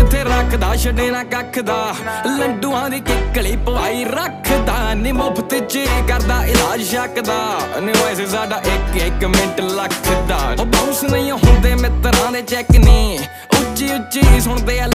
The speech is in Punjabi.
ਜਿੱਥੇ ਰੱਖਦਾ, ਛੱਡੇ ਨਾ ਕੱਖ ਦਾ ਲੰਡੂਆਂ ਦੀ ਕਿੱਕਲੀ ਪਵਾਈ ਰੱਖਦਾ, ਨੀ ਮੁਫਤ ਚ ਕਰਦਾ, ਇਲਾਜ ਸ਼ੱਕਦਾ ਨੀ ਵੈਸੇ ਸਾਡਾ ਇੱਕ ਇੱਕ ਮਿੰਟ ਲੱਖਦਾ। ਉਹ ਬਾਉਂਸ ਨਹੀਂ ਹੁੰਦੇ, ਮਿੱਤਰਾਂ ਦੇ ਚੈੱਕ ਨਹੀਂ ਉੱਚੀ ਉੱਚੀ ਸੁਣਦੇ ਆ